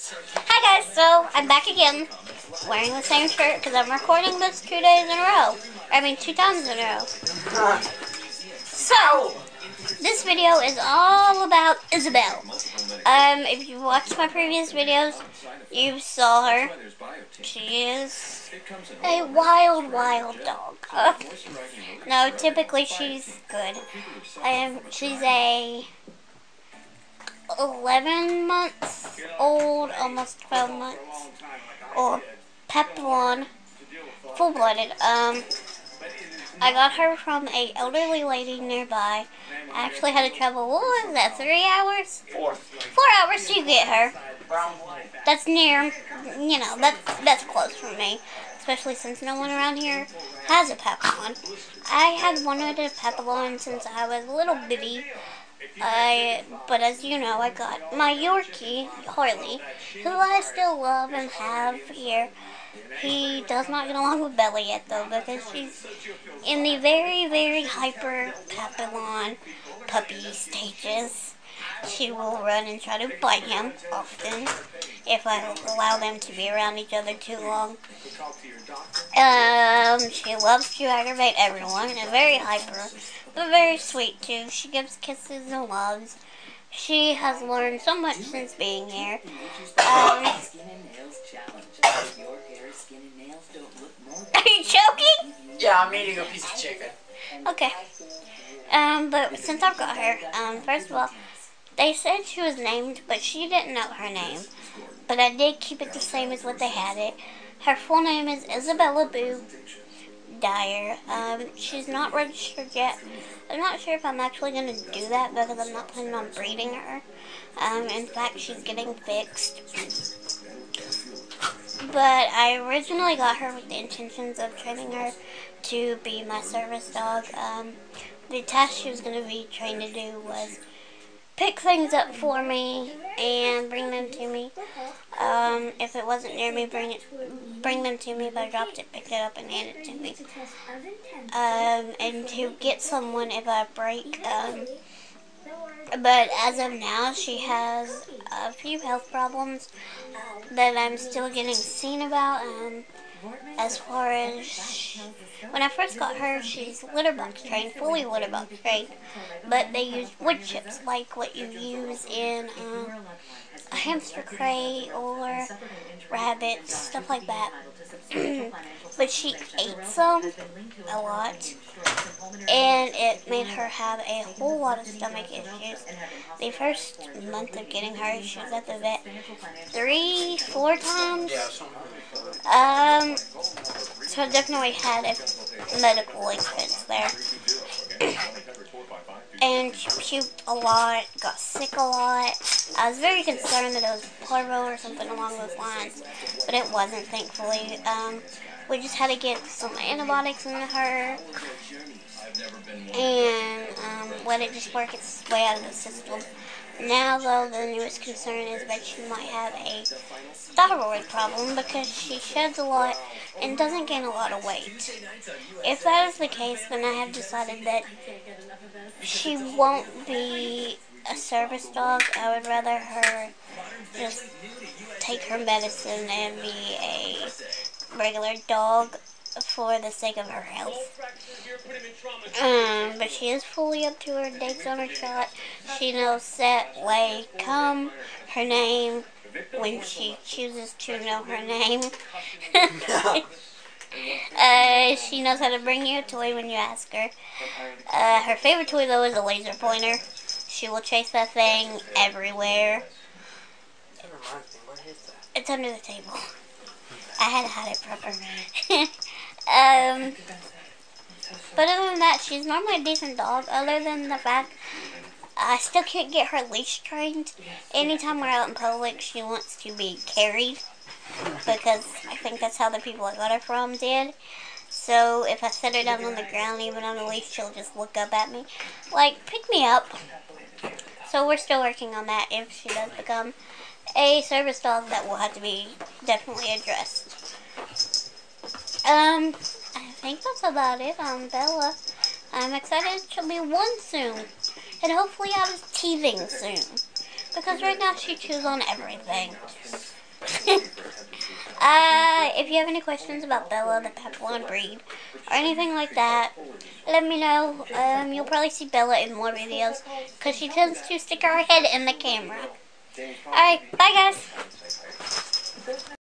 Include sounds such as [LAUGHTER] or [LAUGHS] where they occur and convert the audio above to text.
Hi guys, so I'm back again, wearing the same shirt because I'm recording this two days in a row. I mean, two times in a row. So, this video is all about Isabel. Um, if you've watched my previous videos, you saw her. She is a wild, wild dog. [LAUGHS] no, typically she's good. Um, she's a 11 months old, almost 12 months old Papillon, full-blooded. Um, I got her from a elderly lady nearby. I actually had to travel, what was that, three hours? Four. Four hours to get her. That's near, you know, that's, that's close for me. Especially since no one around here has a Papillon. I had wanted a Papillon since I was a little bitty. I, but as you know, I got my Yorkie, Harley, who I still love and have here. He does not get along with Belly yet, though, because she's in the very, very hyper Papillon puppy stages. She will run and try to bite him often if I allow them to be around each other too long. Um, she loves to aggravate everyone and very hyper, but very sweet too. She gives kisses and loves. She has learned so much since being here. Um, [LAUGHS] are you joking? Yeah, I'm eating a piece of chicken. Okay. Um, but since I've got her, um, first of all, they said she was named, but she didn't know her name. But I did keep it the same as what they had it. Her full name is Isabella Boo Dyer. Um, she's not registered yet. I'm not sure if I'm actually going to do that because I'm not planning on breeding her. Um, in fact, she's getting fixed. But I originally got her with the intentions of training her to be my service dog. Um, the task she was going to be trained to do was pick things up for me and bring them to me. Um, if it wasn't near me, bring it, bring them to me. If I dropped it, pick it up and hand it to me. Um, and to get someone if I break. Um, but as of now, she has a few health problems that I'm still getting seen about. Um, as far as when I first got her, she's litter box trained, fully litter box trained, but they use wood chips like what you use in um, a hamster crate or rabbits, stuff like that. [CLEARS THROAT] but she ate some a lot, and it made her have a whole lot of stomach issues. The first month of getting her, she was at the vet three, four times. Um, so I definitely had a medical expense there. and she puked a lot, got sick a lot. I was very concerned that it was parvo or something along those lines, but it wasn't, thankfully. Um, we just had to get some antibiotics in her and um, let it just work its way out of the system. Now, though, the newest concern is that she might have a thyroid problem because she sheds a lot and doesn't gain a lot of weight. If that is the case, then I have decided that she won't be a service dog. I would rather her just take her medicine and be a regular dog for the sake of her health. Um, but she is fully up to her dates on her shot. She knows set, way, come, her name, when she chooses to know her name. [LAUGHS] uh, she knows how to bring you a toy when you ask her. Uh, her favorite toy, though, is a laser pointer. She will chase that thing everywhere. It's under the table. I had to hide it from her. [LAUGHS] um, but other than that, she's normally a decent dog. Other than the fact I still can't get her leash trained. Anytime we're out in public, she wants to be carried because I think that's how the people I got her from did. So if I set her down on the ground, even on a leash, she'll just look up at me like, pick me up. So we're still working on that if she does become a service dog that will have to be definitely addressed. Um, think that's about it on Bella. I'm excited she'll be one soon. And hopefully out of teething soon. Because right now she chews on everything. [LAUGHS] if you have any questions about Bella, the Papillon breed, or anything like that, let me know. Um, you'll probably see Bella in more videos because she tends to stick her head in the camera. Alright, bye guys.